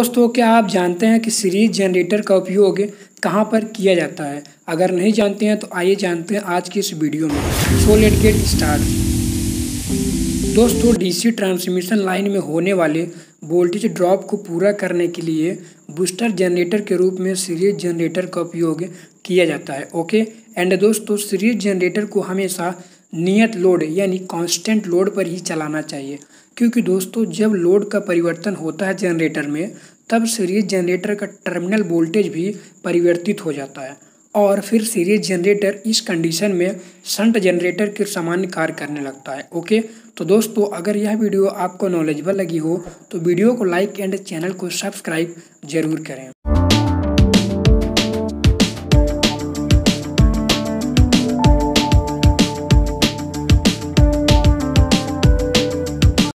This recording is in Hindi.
दोस्तों, क्या आप जानते हैं कि सीरीज़ जनरेटर का उपयोग कहाँ पर किया जाता है? अगर नहीं जानते हैं तो आइए जानते हैं आज की इस वीडियो में। सो लेट गेट स्टार्ट दोस्तों डीसी ट्रांसमिशन लाइन में होने वाले वोल्टेज ड्रॉप को पूरा करने के लिए बूस्टर जनरेटर के रूप में सीरीज़ जनरेटर का उपयोग किया जाता है ओके एंड दोस्तों, सीरीज़ जनरेटर को हमेशा नियत लोड यानी कांस्टेंट लोड पर ही चलाना चाहिए। क्योंकि दोस्तों, जब लोड का परिवर्तन होता है जनरेटर में, तब सीरीज़ जनरेटर का टर्मिनल वोल्टेज भी परिवर्तित हो जाता है। और फिर सीरीज़ जनरेटर इस कंडीशन में संट जनरेटर के सामान्य कार्य करने लगता है। ओके? तो दोस्तों, अगर यह वीडियो आपको नॉलेजेबल लगी हो तो वीडियो को लाइक एंड चैनल को सब्सक्राइब ज़रूर करें।